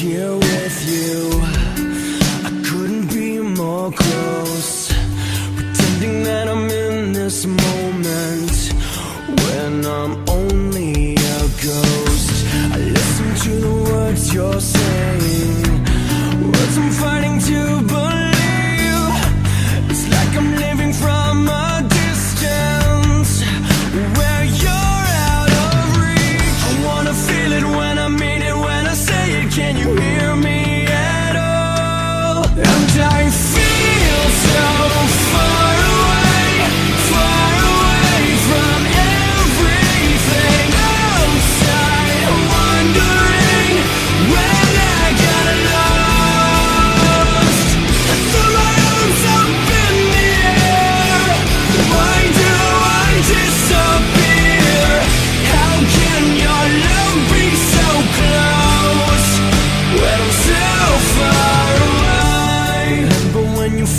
here with you. I couldn't be more close Pretending that I'm in this moment When I'm only a ghost. I listen to the words you're saying. Words I'm fighting to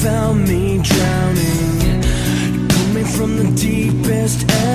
found me drowning. Coming from the deepest end.